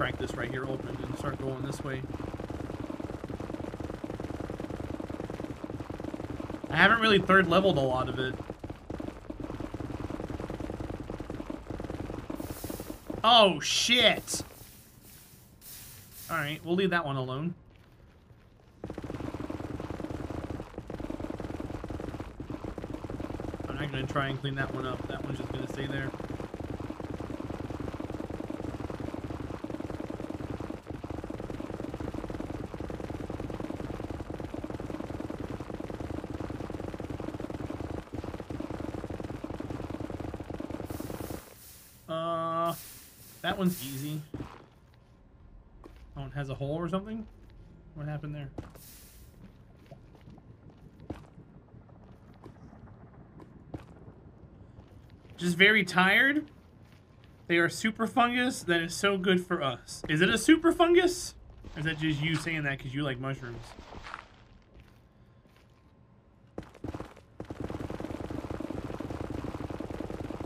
crack this right here open and start going this way. I haven't really third leveled a lot of it. Oh, shit! Alright, we'll leave that one alone. I'm not gonna try and clean that one up. That one's just gonna stay there. Uh, that one's easy. Oh, it has a hole or something? What happened there? Just very tired. They are super fungus that is so good for us. Is it a super fungus? Or is that just you saying that because you like mushrooms?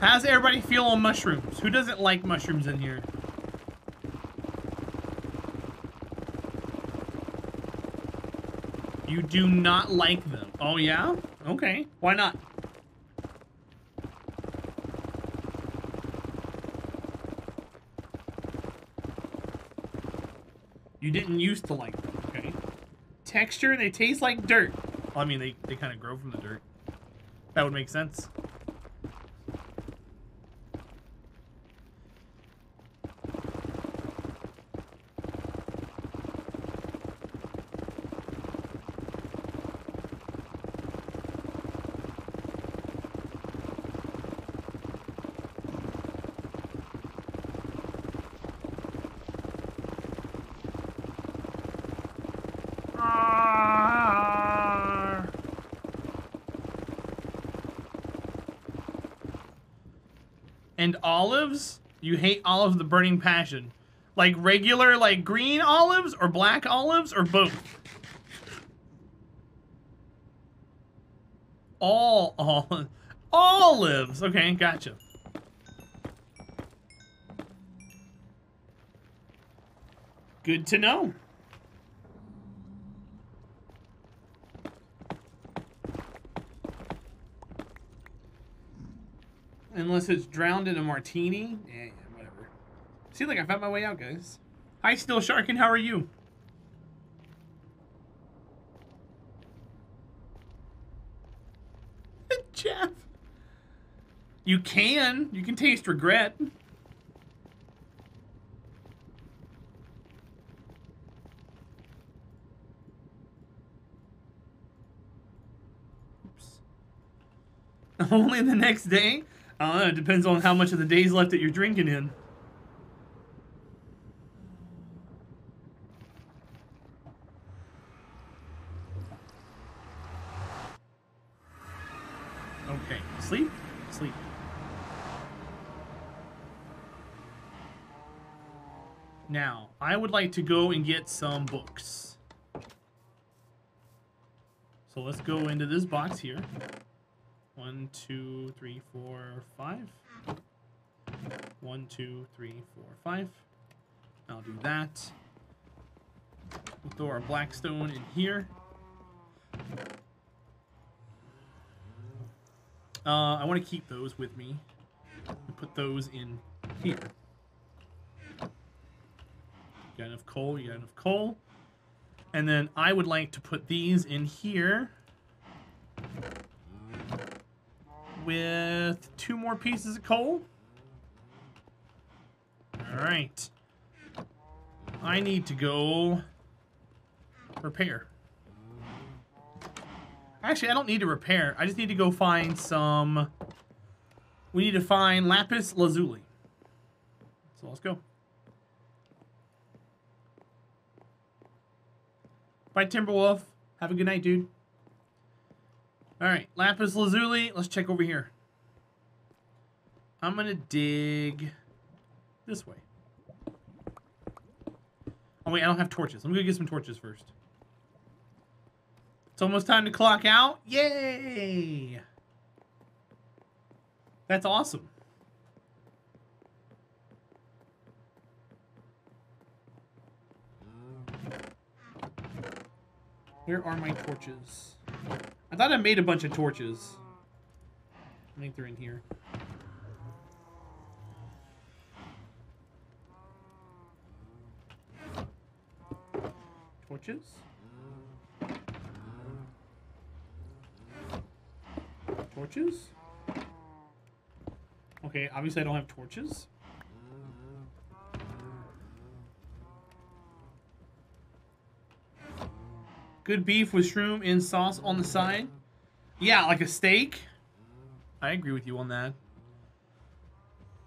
How's everybody feel on mushrooms? Who doesn't like mushrooms in here? You do not like them. Oh, yeah? Okay. Why not? You didn't used to like them, okay? Texture, they taste like dirt. Well, I mean, they, they kind of grow from the dirt. That would make sense. And olives? You hate olives the burning passion. Like regular, like green olives or black olives or both? All olives. Olives! Okay, gotcha. Good to know. Unless it's drowned in a martini. Whatever. See, like I found my way out, guys. Hi, Still Sharkin. How are you? Jeff. You can. You can taste regret. Oops. Only the next day? I don't know. It depends on how much of the day's left that you're drinking in. Okay. Sleep? Sleep. Now, I would like to go and get some books. So let's go into this box here. One, two, three, four, five. One, two, three, four, five. I'll do that. We'll throw our Blackstone in here. Uh, I want to keep those with me. Put those in here. You got enough coal, you got enough coal. And then I would like to put these in here with two more pieces of coal. All right. I need to go repair. Actually, I don't need to repair. I just need to go find some... We need to find lapis lazuli. So let's go. Bye, Timberwolf. Have a good night, dude. All right, lapis lazuli. Let's check over here. I'm gonna dig this way. Oh wait, I don't have torches. I'm gonna get some torches first. It's almost time to clock out. Yay! That's awesome. Where are my torches? I thought I made a bunch of torches. I think they're in here. Torches? Torches? Okay, obviously I don't have torches. Good beef with shroom in sauce on the side. Yeah, like a steak. I agree with you on that.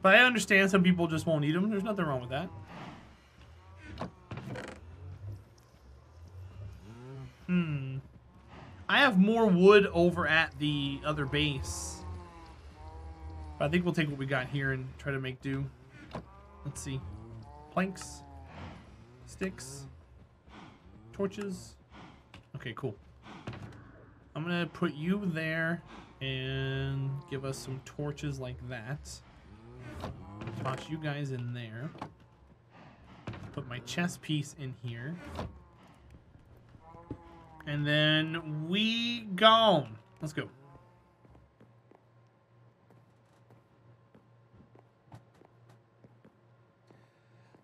But I understand some people just won't eat them. There's nothing wrong with that. Hmm. I have more wood over at the other base. But I think we'll take what we got here and try to make do. Let's see. Planks. Sticks. Torches. Okay, cool. I'm gonna put you there and give us some torches like that. Toss you guys in there. Put my chess piece in here. And then we gone. Let's go.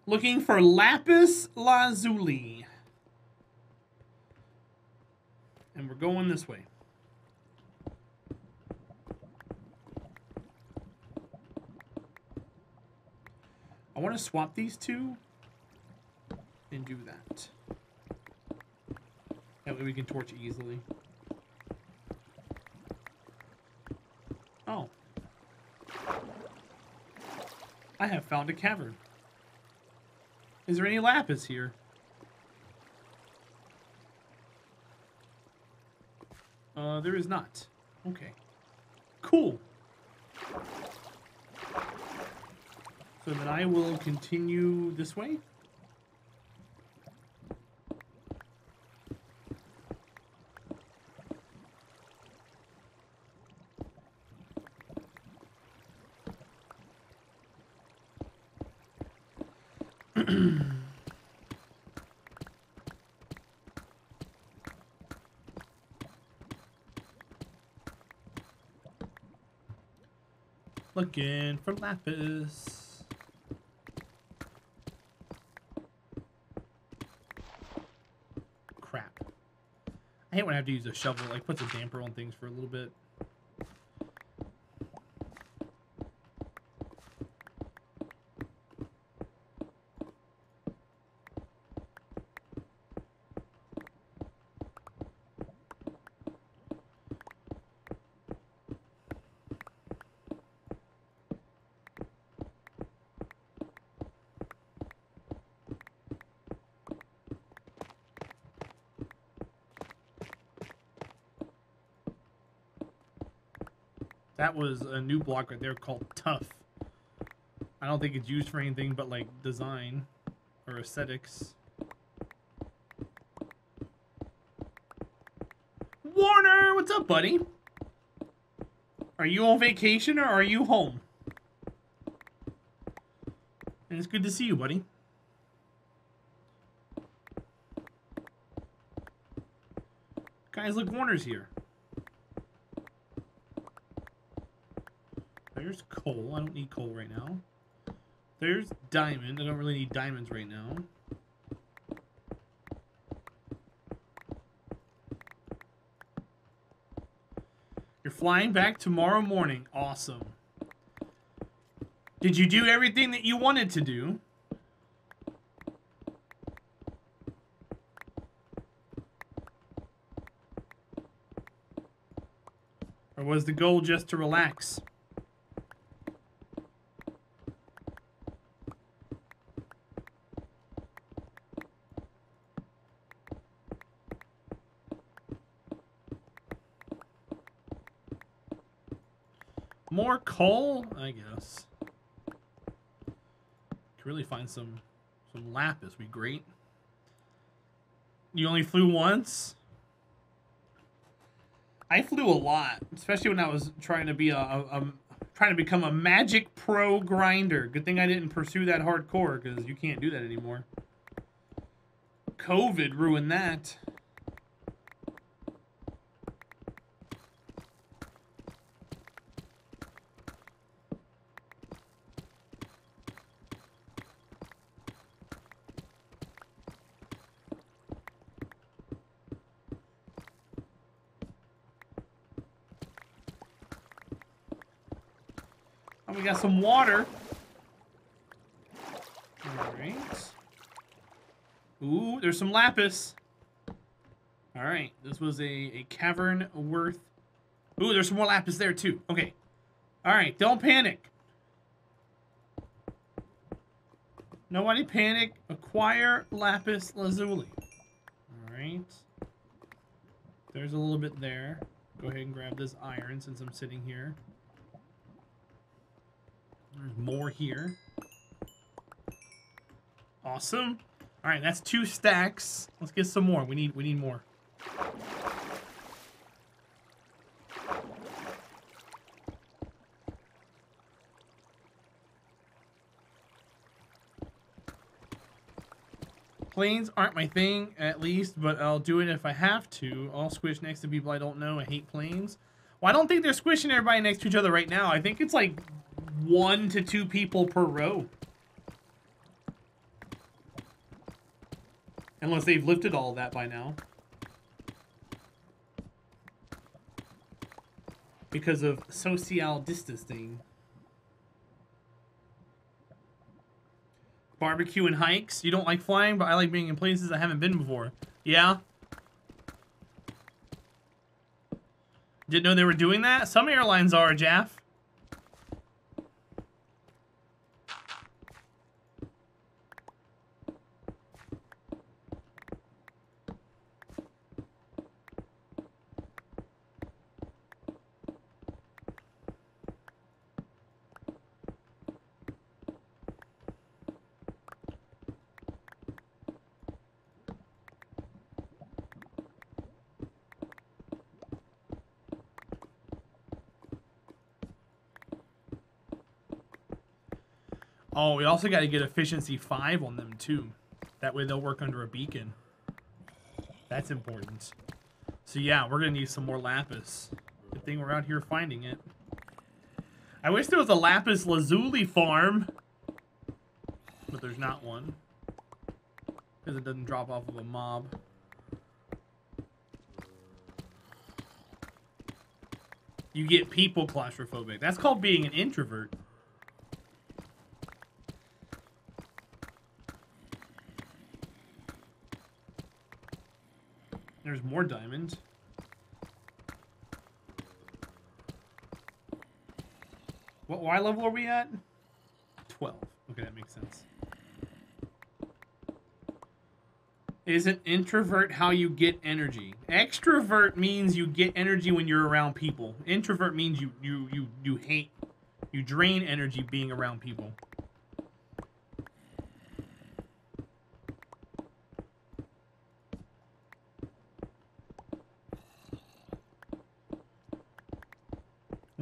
Looking for lapis lazuli. And we're going this way. I want to swap these two and do that. That way we can torch easily. Oh. I have found a cavern. Is there any lapis here? Uh, there is not. Okay. Cool. So then I will continue this way. Looking for lapis. Crap. I hate when I have to use a shovel. Like, puts a damper on things for a little bit. That was a new block right there called Tuff. I don't think it's used for anything but like design or aesthetics. Warner, what's up, buddy? Are you on vacation or are you home? And it's good to see you, buddy. Guys, look, Warner's here. There's coal. I don't need coal right now. There's diamond. I don't really need diamonds right now. You're flying back tomorrow morning. Awesome. Did you do everything that you wanted to do? Or was the goal just to relax? More coal? I guess. Could really find some some lapis. Be great. You only flew once? I flew a lot, especially when I was trying to be a, a, a trying to become a magic pro grinder. Good thing I didn't pursue that hardcore because you can't do that anymore. COVID ruined that. Oh, we got some water. Alright. Ooh, there's some lapis. Alright, this was a, a cavern worth... Ooh, there's some more lapis there too. Okay. Alright, don't panic. Nobody panic. Acquire lapis lazuli. Alright. There's a little bit there. Go ahead and grab this iron since I'm sitting here. There's more here. Awesome. All right, that's two stacks. Let's get some more. We need we need more. Planes aren't my thing, at least, but I'll do it if I have to. I'll squish next to people I don't know. I hate planes. Well, I don't think they're squishing everybody next to each other right now. I think it's like one to two people per row. Unless they've lifted all that by now. Because of social distancing. Barbecue and hikes. You don't like flying, but I like being in places I haven't been before. Yeah? Didn't know they were doing that? Some airlines are, Jaff. Oh, we also got to get efficiency 5 on them, too. That way they'll work under a beacon. That's important. So yeah, we're going to need some more lapis. Good thing we're out here finding it. I wish there was a lapis lazuli farm. But there's not one. Because it doesn't drop off of a mob. You get people claustrophobic. That's called being an introvert. There's more diamonds. What Y level are we at? 12. Okay, that makes sense. Is an introvert how you get energy? Extrovert means you get energy when you're around people. Introvert means you you you you hate you drain energy being around people.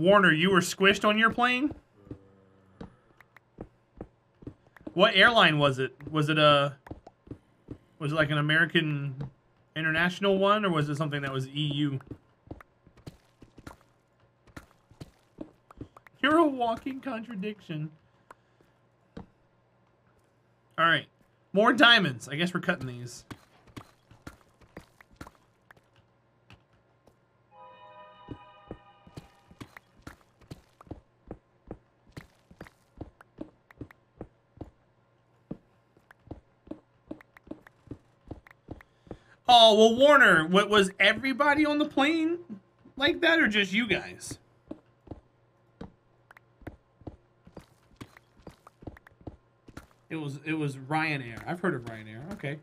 Warner, you were squished on your plane? What airline was it? Was it a was it like an American international one or was it something that was EU? You're a walking contradiction. All right. More diamonds. I guess we're cutting these. Oh, well, Warner, what was everybody on the plane like that or just you guys? It was it was Ryanair. I've heard of Ryanair. Okay.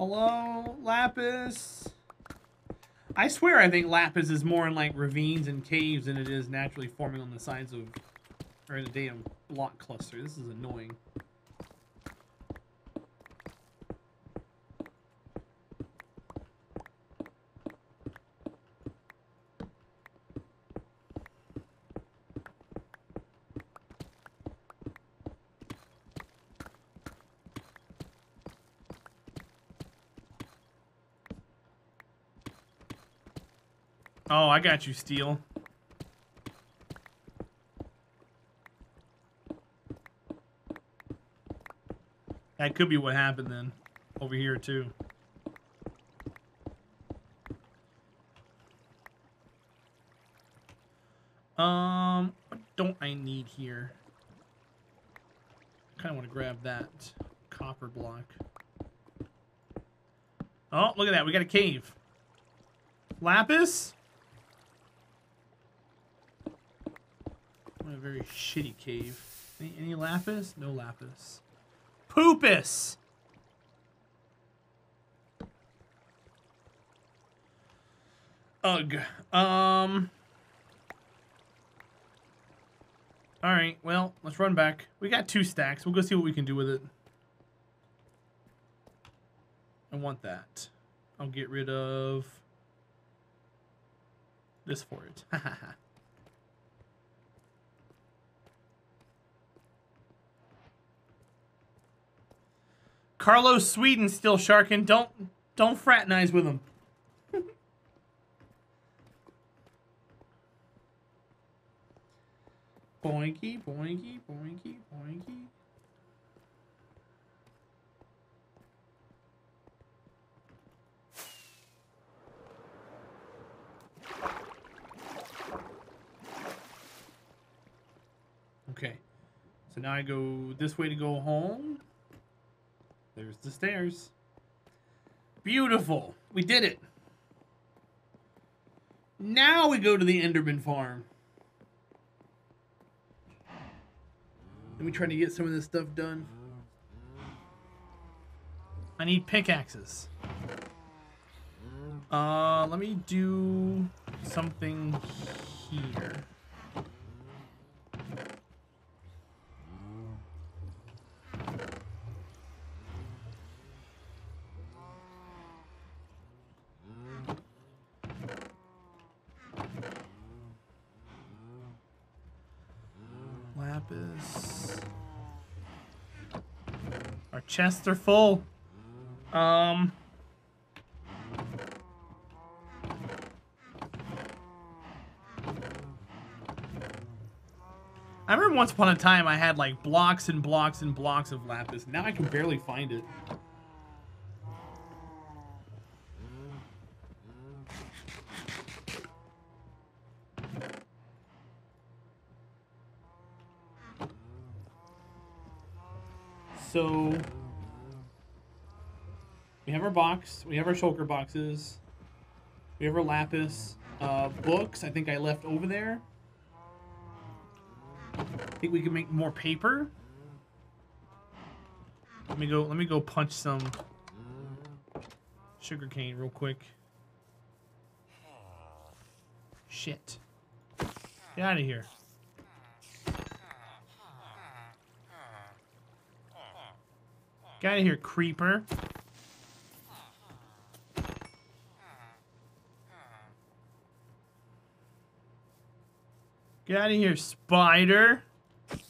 Hello, Lapis. I swear I think Lapis is more in like ravines and caves than it is naturally forming on the sides of or in a damn block cluster. This is annoying. Oh, I got you, Steel. That could be what happened then. Over here, too. Um, what don't I need here? I kind of want to grab that copper block. Oh, look at that. We got a cave. Lapis? What a very shitty cave. Any, any lapis? No lapis. Poopus! Ugh. Um... Alright, well, let's run back. We got two stacks. We'll go see what we can do with it. I want that. I'll get rid of this for it. Carlos Sweden still sharking. Don't don't fraternize with him. boinky, boinky, boinky, boinky. Okay. So now I go this way to go home. There's the stairs. Beautiful. We did it. Now we go to the Enderman farm. Let me try to get some of this stuff done. I need pickaxes. Uh, let me do something here. Lapis. Our chests are full. Um. I remember once upon a time I had like blocks and blocks and blocks of lapis. Now I can barely find it. So we have our box. We have our shulker boxes. We have our lapis. Uh, books, I think I left over there. I think we can make more paper. Let me go. Let me go punch some sugarcane real quick. Shit. Get out of here. Get out of here, creeper. Get out of here, spider.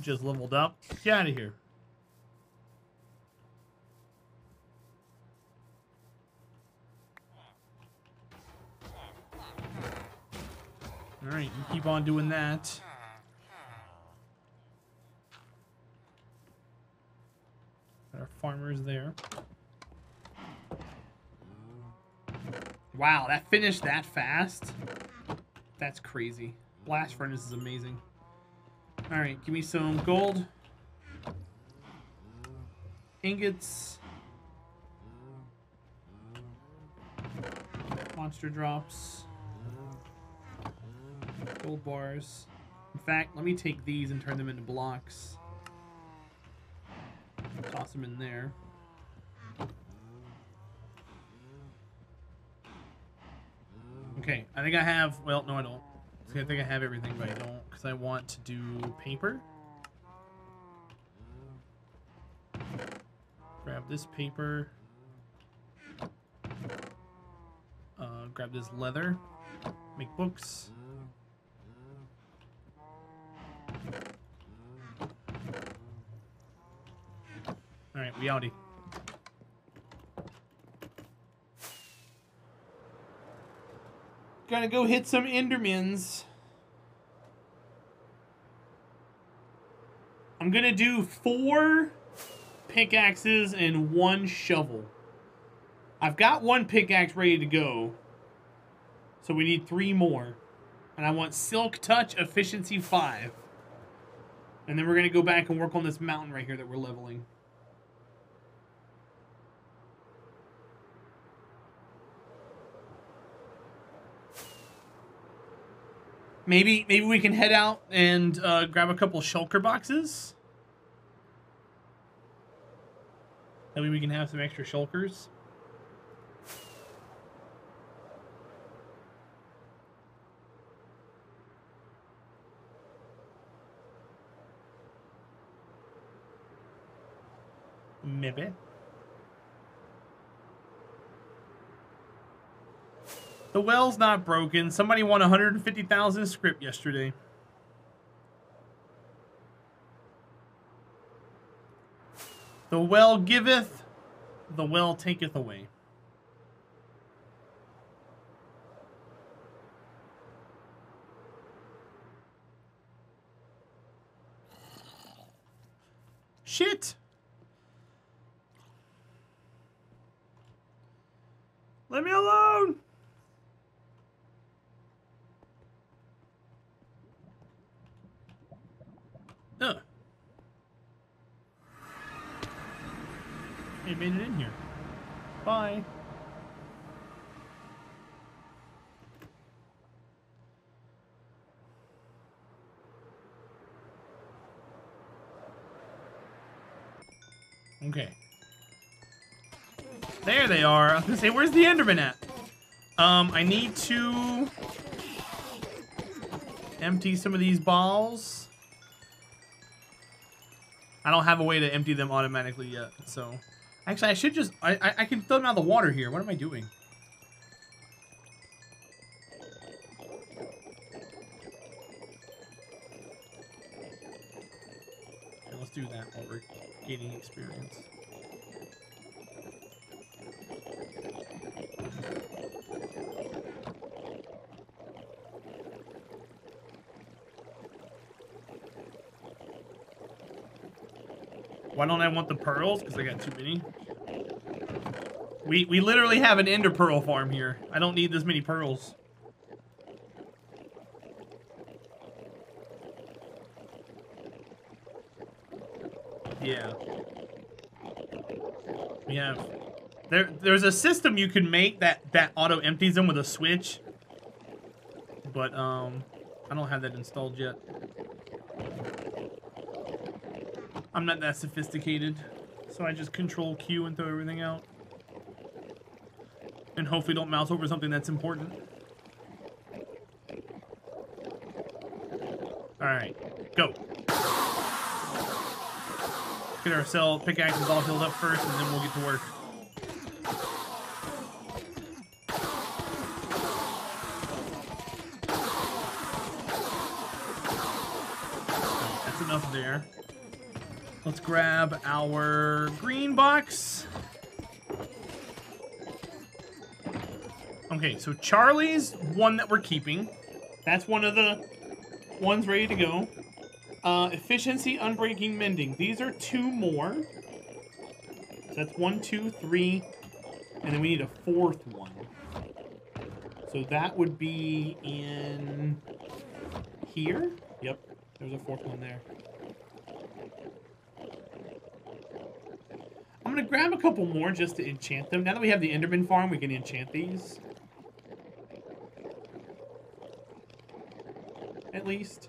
Just leveled up. Get out of here. Alright, you keep on doing that. Our farmers there. Wow, that finished that fast? That's crazy. Blast furnace is amazing. Alright, give me some gold. Ingots. Monster drops. Gold bars. In fact, let me take these and turn them into blocks. Toss them in there. Okay, I think I have, well, no I don't. I think I have everything, but I don't, because I want to do paper. Grab this paper. Uh, grab this leather. Make books. Alright, we outie. Gonna go hit some Endermans. I'm gonna do four pickaxes and one shovel. I've got one pickaxe ready to go. So we need three more. And I want Silk Touch Efficiency 5. And then we're going to go back and work on this mountain right here that we're leveling. Maybe maybe we can head out and uh, grab a couple shulker boxes. That way we can have some extra shulkers. Maybe. The well's not broken. Somebody won 150,000 script yesterday. The well giveth, the well taketh away. Shit! Let me alone! Ugh. It made it in here. Bye. Okay. There they are. I was gonna say, where's the Enderman at? Um, I need to empty some of these balls. I don't have a way to empty them automatically yet, so... Actually, I should just... I, I, I can throw them out of the water here. What am I doing? Okay, let's do that while we're gaining experience. Why don't I want the pearls? Because I got too many. We, we literally have an ender pearl farm here. I don't need this many pearls. Yeah. We have... There, there's a system you can make that, that auto empties them with a switch. But, um, I don't have that installed yet. I'm not that sophisticated. So I just control Q and throw everything out. And hopefully don't mouse over something that's important. Alright, go. Get our cell pickaxes all filled up first and then we'll get to work. That's enough there. Let's grab our green box. Okay, so Charlie's one that we're keeping. That's one of the ones ready to go. Uh, efficiency, unbreaking, mending. These are two more. So that's one, two, three, and then we need a fourth one. So that would be in here. Yep, there's a fourth one there. I'm gonna grab a couple more just to enchant them. Now that we have the Enderman farm, we can enchant these. At least.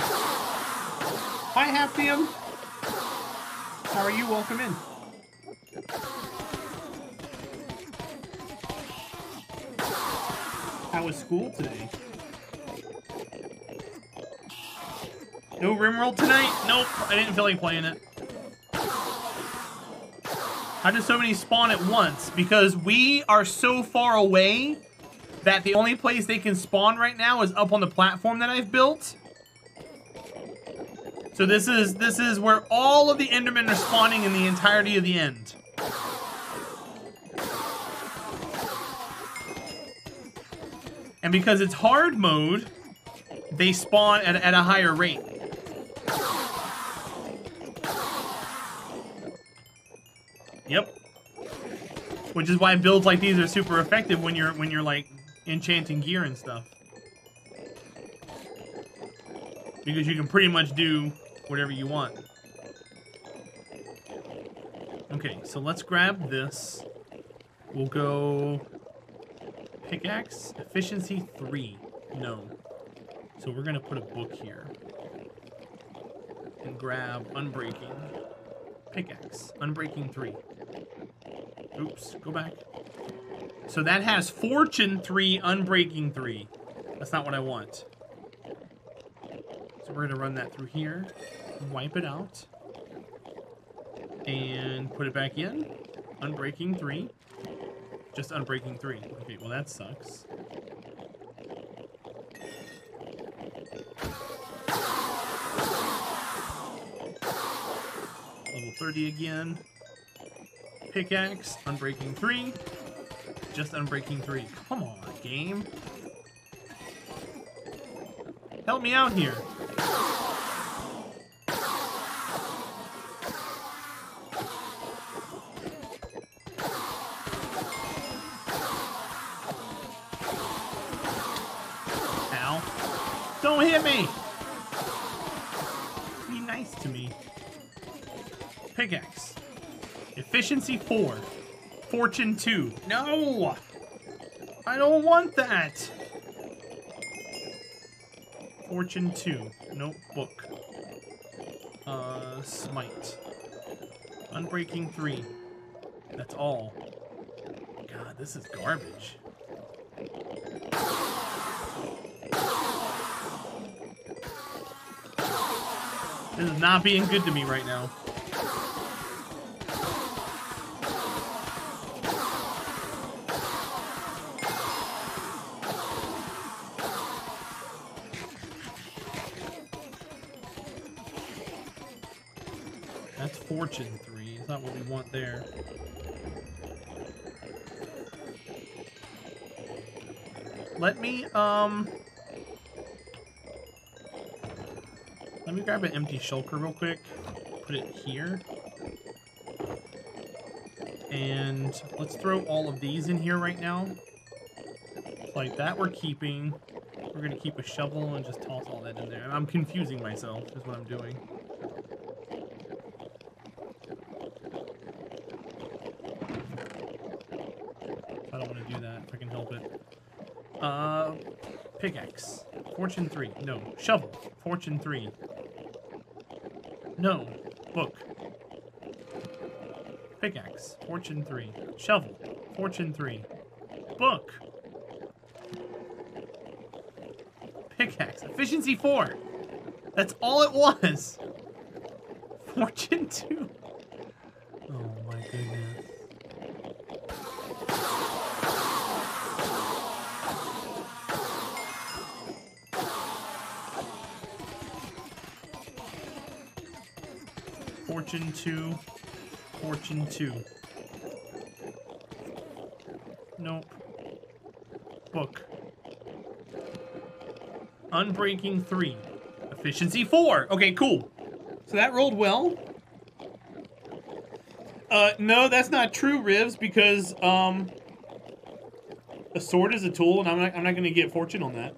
Hi, Halfdium. How are you? Welcome in. How was school today? No Rimworld tonight? Nope, I didn't feel like playing it. How did so many spawn at once? Because we are so far away that the only place they can spawn right now is up on the platform that I've built. So this is this is where all of the Endermen are spawning in the entirety of the end. And because it's hard mode, they spawn at, at a higher rate. Which is why builds like these are super effective when you're when you're like enchanting gear and stuff. Because you can pretty much do whatever you want. Okay, so let's grab this. We'll go pickaxe efficiency 3. No. So we're going to put a book here. And grab unbreaking pickaxe. Unbreaking 3. Oops, go back. So that has fortune 3, unbreaking 3. That's not what I want. So we're going to run that through here. Wipe it out. And put it back in. Unbreaking 3. Just unbreaking 3. Okay, well that sucks. Level 30 again. Pickaxe, unbreaking 3. Just unbreaking 3. Come on, game. Help me out here. Don't hit me! Be nice to me. Pickaxe. Efficiency 4. Fortune 2. No! I don't want that! Fortune 2. Nope. Book. Uh, Smite. Unbreaking 3. That's all. God, this is garbage. This is not being good to me right now. Fortune three. It's not what we want there. Let me, um... Let me grab an empty shulker real quick. Put it here. And let's throw all of these in here right now. Like that we're keeping. We're gonna keep a shovel and just toss all that in there. I'm confusing myself is what I'm doing. I don't want to do that if I can help it. Uh, pickaxe. Fortune 3. No. Shovel. Fortune 3. No. Book. Pickaxe. Fortune 3. Shovel. Fortune 3. Book. Pickaxe. Efficiency 4. That's all it was. Fortune 2. Fortune 2. Fortune 2. Nope. Book. Unbreaking 3. Efficiency 4. Okay, cool. So that rolled well. Uh, no, that's not true, Rivs, because, um, a sword is a tool, and I'm not, I'm not going to get fortune on that.